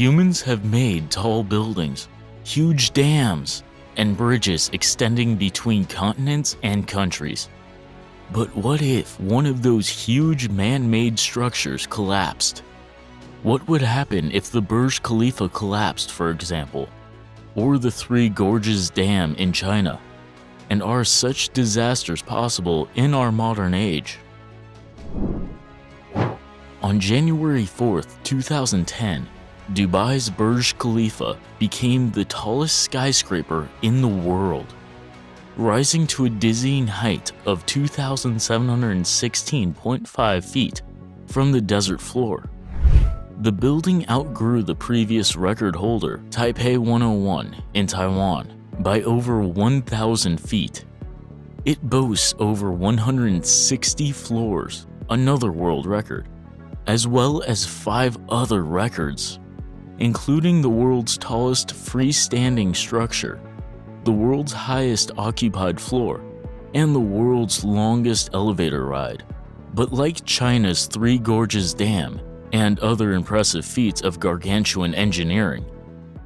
Humans have made tall buildings, huge dams, and bridges extending between continents and countries. But what if one of those huge man-made structures collapsed? What would happen if the Burj Khalifa collapsed, for example? Or the Three Gorges Dam in China? And are such disasters possible in our modern age? On January 4th, 2010, Dubai's Burj Khalifa became the tallest skyscraper in the world, rising to a dizzying height of 2,716.5 feet from the desert floor. The building outgrew the previous record holder, Taipei 101, in Taiwan, by over 1,000 feet. It boasts over 160 floors, another world record, as well as five other records including the world's tallest freestanding structure, the world's highest occupied floor, and the world's longest elevator ride. But like China's Three Gorges Dam and other impressive feats of gargantuan engineering,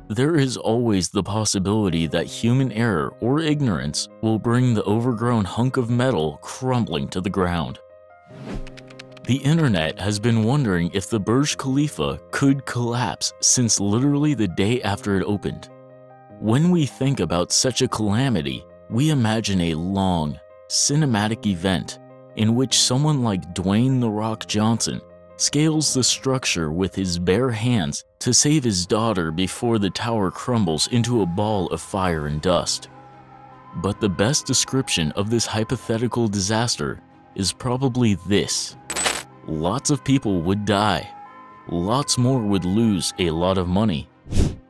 there is always the possibility that human error or ignorance will bring the overgrown hunk of metal crumbling to the ground. The internet has been wondering if the Burj Khalifa could collapse since literally the day after it opened. When we think about such a calamity, we imagine a long, cinematic event in which someone like Dwayne The Rock Johnson scales the structure with his bare hands to save his daughter before the tower crumbles into a ball of fire and dust. But the best description of this hypothetical disaster is probably this lots of people would die, lots more would lose a lot of money,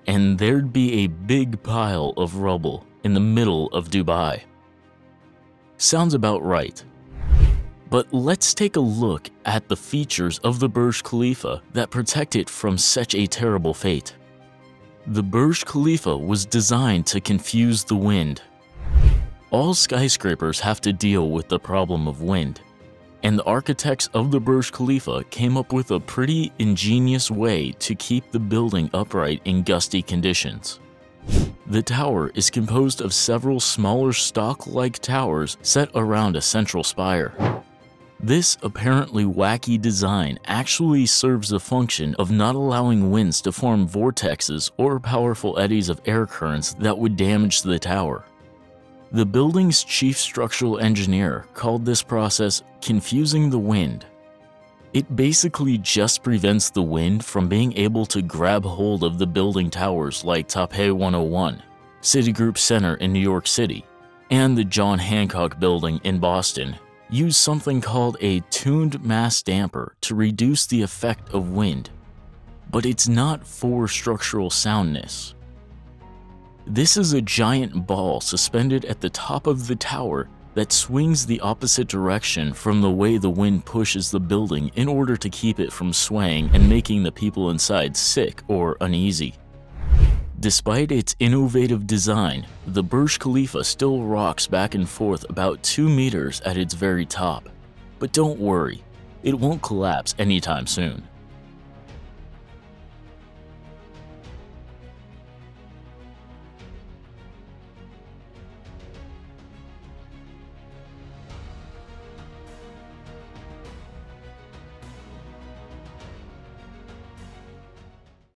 and there'd be a big pile of rubble in the middle of Dubai. Sounds about right. But let's take a look at the features of the Burj Khalifa that protect it from such a terrible fate. The Burj Khalifa was designed to confuse the wind. All skyscrapers have to deal with the problem of wind, and the architects of the Burj Khalifa came up with a pretty ingenious way to keep the building upright in gusty conditions. The tower is composed of several smaller stalk-like towers set around a central spire. This apparently wacky design actually serves the function of not allowing winds to form vortexes or powerful eddies of air currents that would damage the tower. The building's chief structural engineer called this process confusing the wind. It basically just prevents the wind from being able to grab hold of the building towers like Taipei 101, Citigroup Center in New York City, and the John Hancock Building in Boston use something called a tuned mass damper to reduce the effect of wind. But it's not for structural soundness. This is a giant ball suspended at the top of the tower that swings the opposite direction from the way the wind pushes the building in order to keep it from swaying and making the people inside sick or uneasy. Despite its innovative design, the Burj Khalifa still rocks back and forth about 2 meters at its very top. But don't worry, it won't collapse anytime soon.